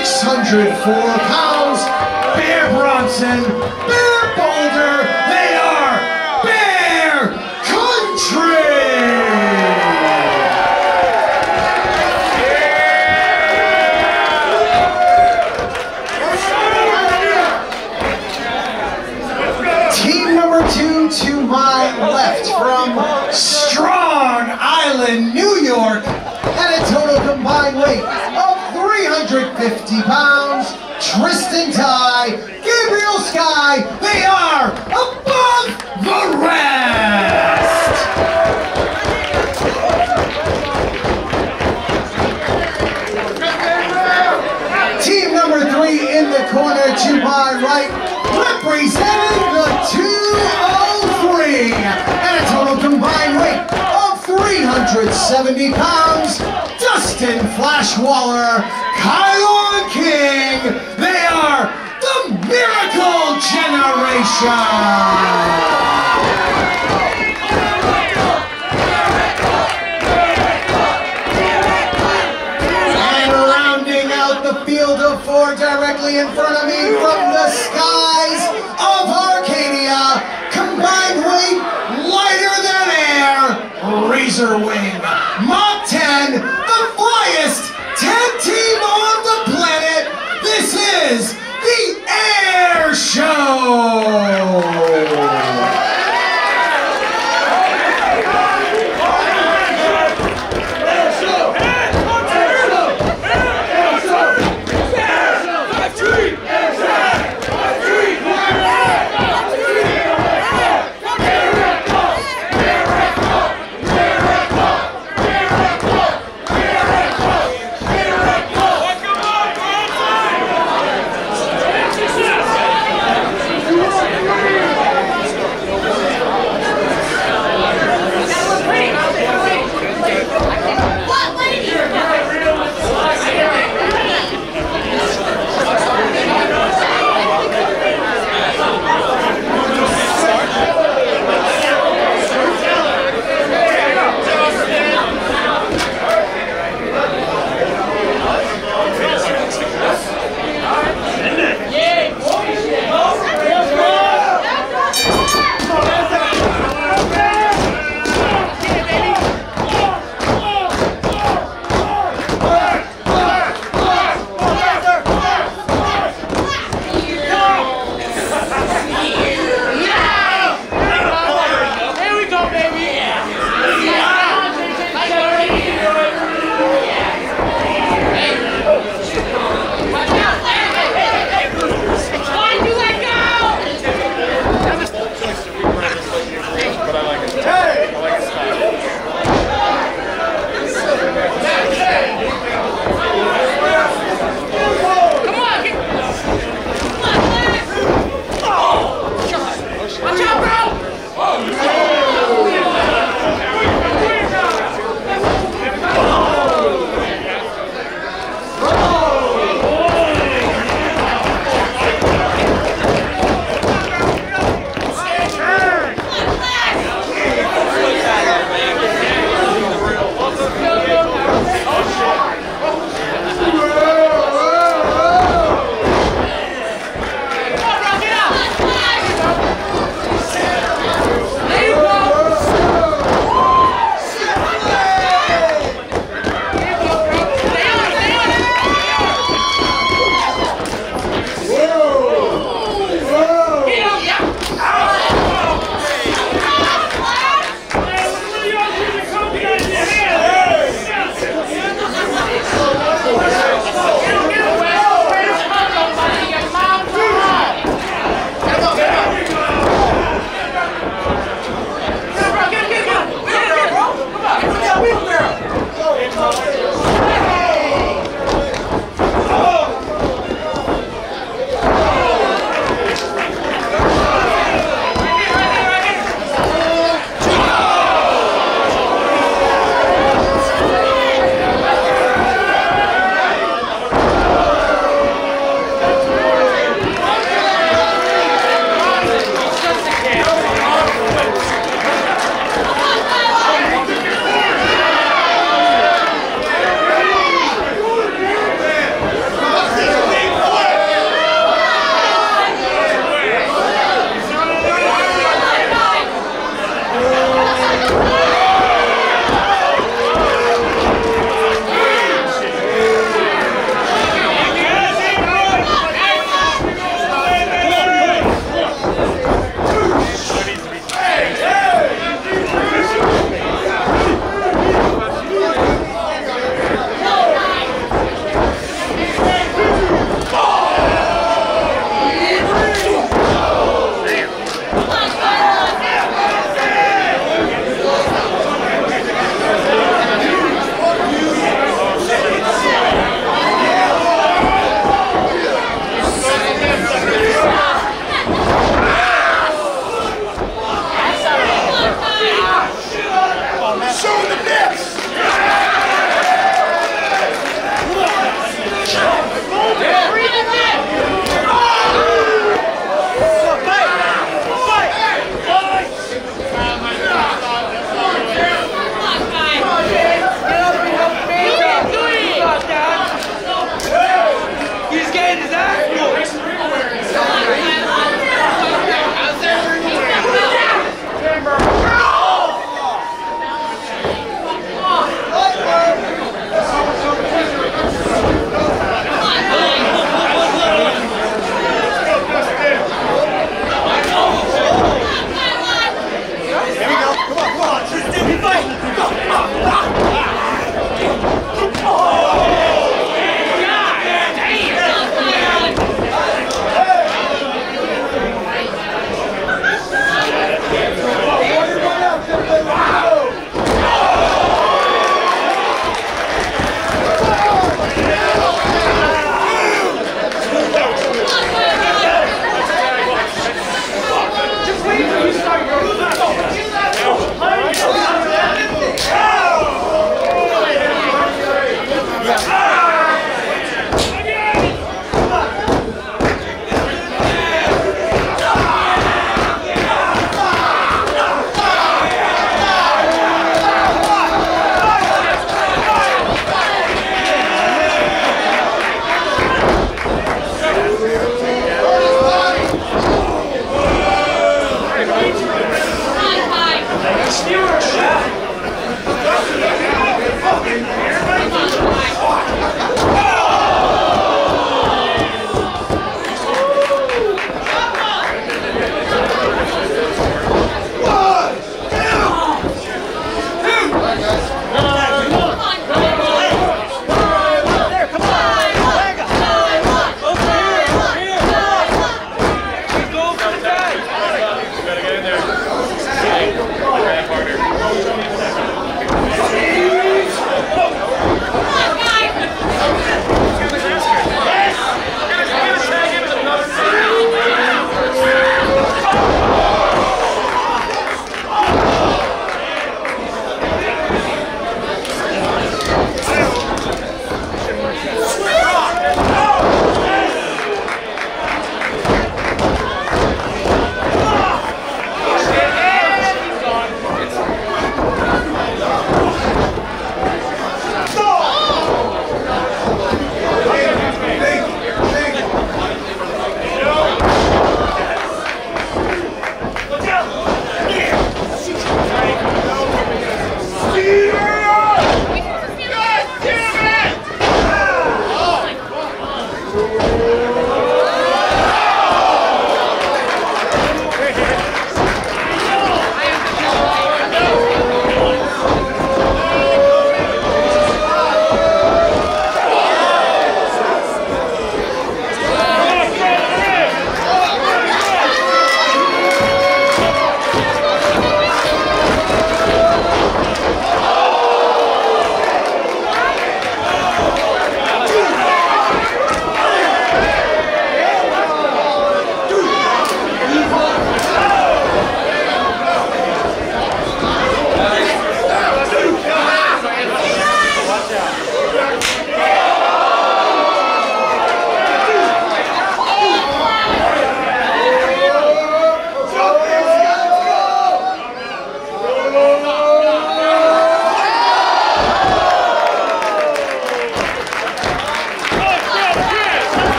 604 pounds, Bear Bronson, Bear Boulder, they are pounds, Tristen Thai, Gabriel Skye, they are above the rest! Team number three in the corner to my right, representing the 203 and a total combined weight of 370 pounds, Dustin Flash Waller, Kylon King. They are the Miracle Generation. And rounding out the field of four directly in front of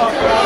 Oh, God.